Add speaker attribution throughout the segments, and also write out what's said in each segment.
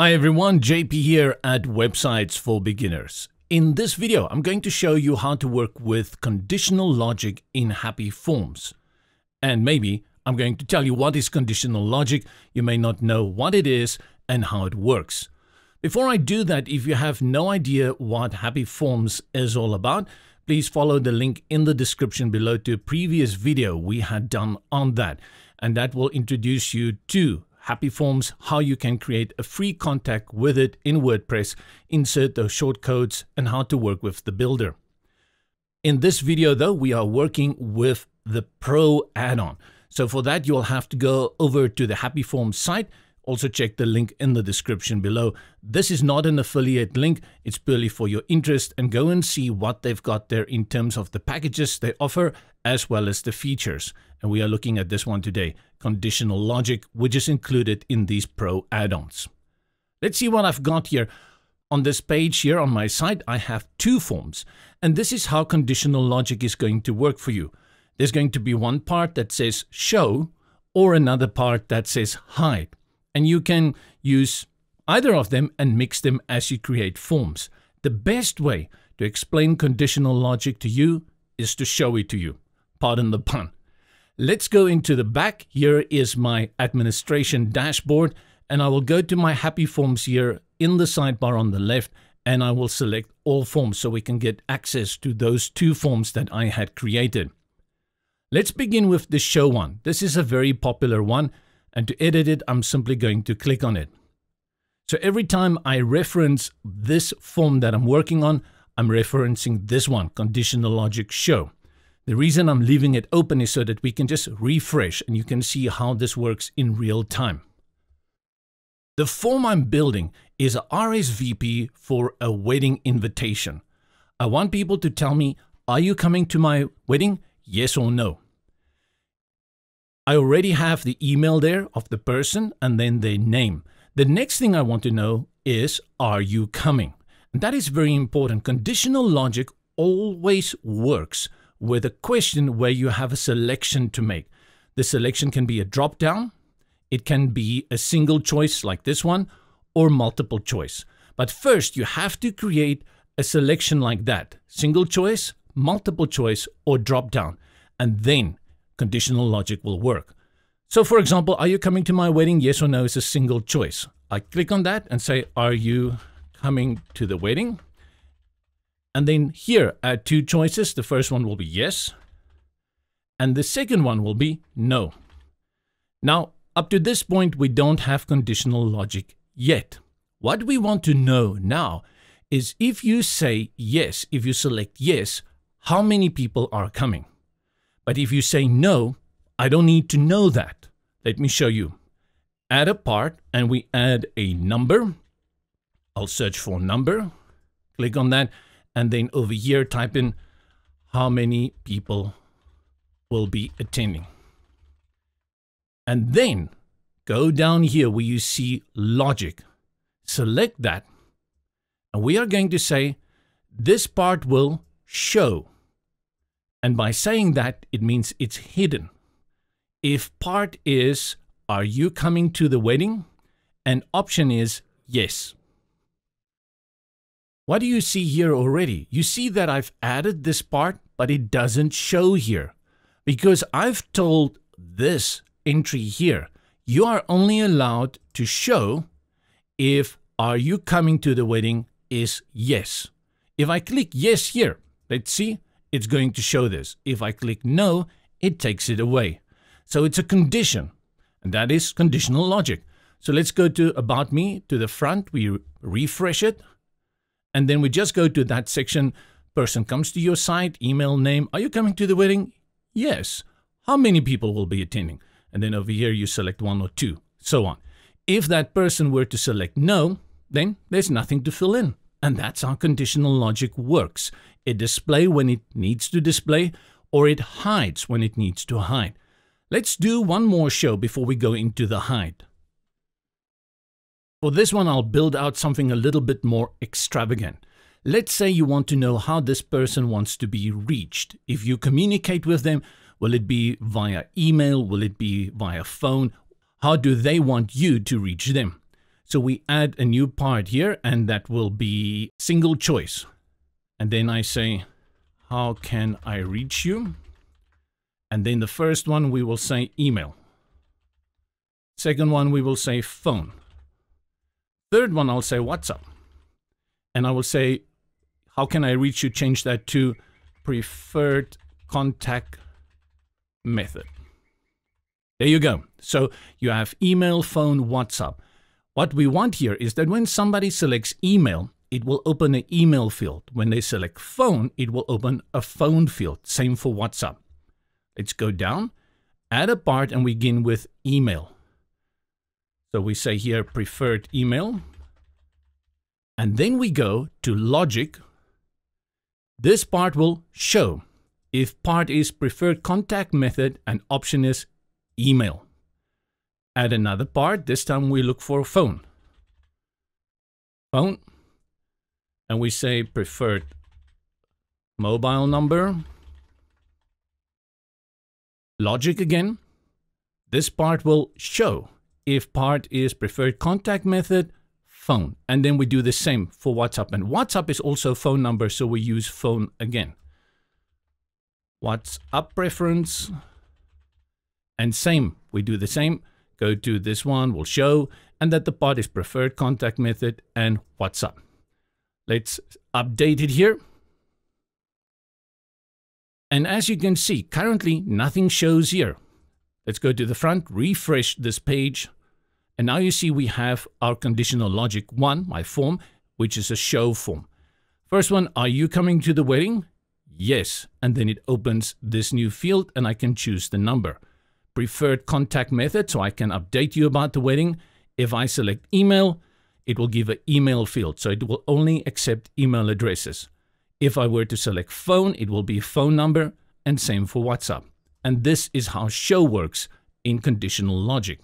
Speaker 1: Hi everyone, JP here at Websites for Beginners. In this video, I'm going to show you how to work with conditional logic in HappyForms. And maybe I'm going to tell you what is conditional logic. You may not know what it is and how it works. Before I do that, if you have no idea what HappyForms is all about, please follow the link in the description below to a previous video we had done on that. And that will introduce you to HappyForms, how you can create a free contact with it in WordPress, insert those shortcodes, and how to work with the builder. In this video, though, we are working with the Pro add-on. So for that, you'll have to go over to the HappyForms site. Also check the link in the description below. This is not an affiliate link. It's purely for your interest and go and see what they've got there in terms of the packages they offer as well as the features. And we are looking at this one today, conditional logic, which is included in these pro add-ons. Let's see what I've got here. On this page here on my site, I have two forms. And this is how conditional logic is going to work for you. There's going to be one part that says show or another part that says hide. And you can use either of them and mix them as you create forms. The best way to explain conditional logic to you is to show it to you. Pardon the pun. Let's go into the back. Here is my administration dashboard and I will go to my HappyForms here in the sidebar on the left and I will select all forms so we can get access to those two forms that I had created. Let's begin with the show one. This is a very popular one and to edit it, I'm simply going to click on it. So every time I reference this form that I'm working on, I'm referencing this one, conditional logic show. The reason I'm leaving it open is so that we can just refresh and you can see how this works in real time. The form I'm building is a RSVP for a wedding invitation. I want people to tell me, are you coming to my wedding? Yes or no. I already have the email there of the person and then their name. The next thing I want to know is, are you coming? And that is very important. Conditional logic always works with a question where you have a selection to make. The selection can be a drop down, it can be a single choice like this one, or multiple choice. But first, you have to create a selection like that single choice, multiple choice, or drop down. And then conditional logic will work. So for example, are you coming to my wedding? Yes or no is a single choice. I click on that and say, are you coming to the wedding? And then here add two choices. The first one will be yes. And the second one will be no. Now, up to this point, we don't have conditional logic yet. What we want to know now is if you say yes, if you select yes, how many people are coming? But if you say no, I don't need to know that. Let me show you. Add a part and we add a number. I'll search for number, click on that, and then over here type in how many people will be attending. And then go down here where you see logic. Select that. And we are going to say this part will show. And by saying that, it means it's hidden. If part is, are you coming to the wedding? And option is yes. What do you see here already? You see that I've added this part, but it doesn't show here because I've told this entry here, you are only allowed to show if are you coming to the wedding is yes. If I click yes here, let's see, it's going to show this. If I click no, it takes it away. So it's a condition, and that is conditional logic. So let's go to About Me, to the front, we refresh it, and then we just go to that section. Person comes to your site, email name. Are you coming to the wedding? Yes. How many people will be attending? And then over here you select one or two, so on. If that person were to select no, then there's nothing to fill in. And that's how conditional logic works. It displays when it needs to display, or it hides when it needs to hide. Let's do one more show before we go into the hide. For this one, I'll build out something a little bit more extravagant. Let's say you want to know how this person wants to be reached. If you communicate with them, will it be via email? Will it be via phone? How do they want you to reach them? So we add a new part here and that will be single choice. And then I say, how can I reach you? And then the first one, we will say email. Second one, we will say phone. Third one, I'll say WhatsApp. And I will say, how can I reach you? Change that to preferred contact method. There you go. So you have email, phone, WhatsApp. What we want here is that when somebody selects email, it will open an email field. When they select phone, it will open a phone field. Same for WhatsApp. Let's go down, add a part, and begin with email. So we say here preferred email. And then we go to logic. This part will show if part is preferred contact method and option is email. Add another part. This time we look for phone. Phone. And we say preferred mobile number. Logic again. This part will show if part is preferred contact method, phone. And then we do the same for WhatsApp. And WhatsApp is also phone number, so we use phone again. WhatsApp preference. And same, we do the same. Go to this one, will show, and that the part is preferred contact method and WhatsApp. Let's update it here. And as you can see, currently nothing shows here. Let's go to the front, refresh this page. And now you see we have our conditional logic one, my form, which is a show form. First one, are you coming to the wedding? Yes. And then it opens this new field and I can choose the number preferred contact method, so I can update you about the wedding. If I select email, it will give an email field, so it will only accept email addresses. If I were to select phone, it will be phone number, and same for WhatsApp. And this is how show works in conditional logic.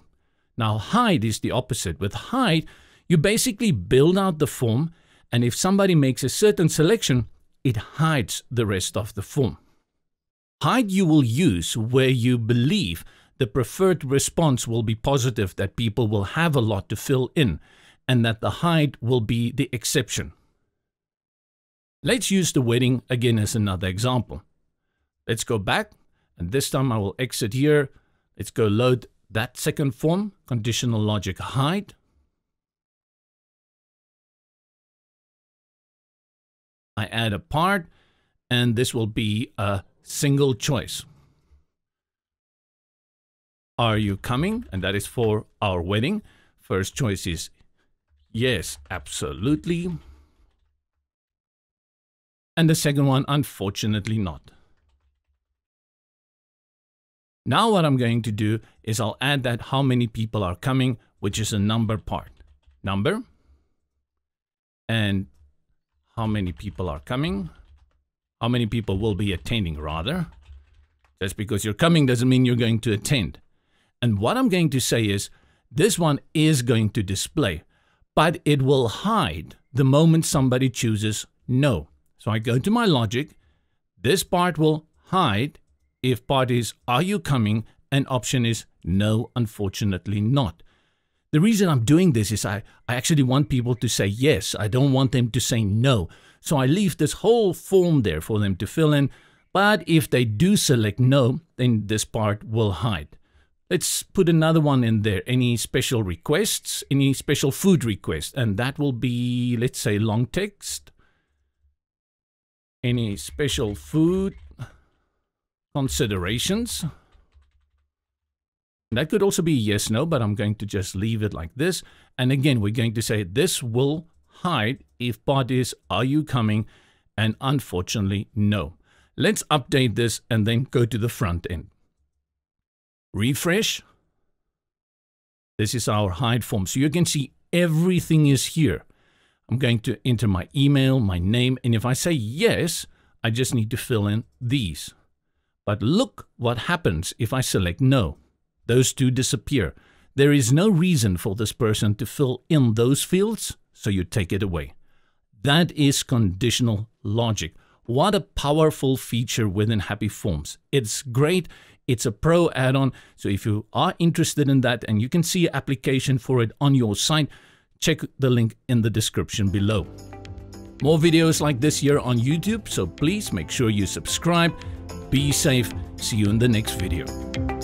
Speaker 1: Now, hide is the opposite. With hide, you basically build out the form, and if somebody makes a certain selection, it hides the rest of the form. Hide you will use where you believe the preferred response will be positive, that people will have a lot to fill in, and that the hide will be the exception. Let's use the wedding again as another example. Let's go back, and this time I will exit here. Let's go load that second form, conditional logic hide. I add a part, and this will be a single choice. Are you coming? And that is for our wedding. First choice is yes, absolutely. And the second one, unfortunately not. Now what I'm going to do is I'll add that how many people are coming, which is a number part. Number. And how many people are coming how many people will be attending, rather. Just because you're coming doesn't mean you're going to attend. And what I'm going to say is, this one is going to display, but it will hide the moment somebody chooses no. So I go to my logic. This part will hide if part is are you coming and option is no, unfortunately not. The reason I'm doing this is I, I actually want people to say yes. I don't want them to say no. So I leave this whole form there for them to fill in. But if they do select no, then this part will hide. Let's put another one in there. Any special requests, any special food requests, and that will be, let's say, long text. Any special food considerations. That could also be yes, no, but I'm going to just leave it like this. And again, we're going to say this will hide if part is are you coming and unfortunately no. Let's update this and then go to the front end. Refresh. This is our hide form. So you can see everything is here. I'm going to enter my email, my name, and if I say yes, I just need to fill in these. But look what happens if I select no. Those two disappear. There is no reason for this person to fill in those fields so you take it away. That is conditional logic. What a powerful feature within HappyForms. It's great. It's a pro add-on. So if you are interested in that and you can see application for it on your site, check the link in the description below. More videos like this here on YouTube, so please make sure you subscribe. Be safe. See you in the next video.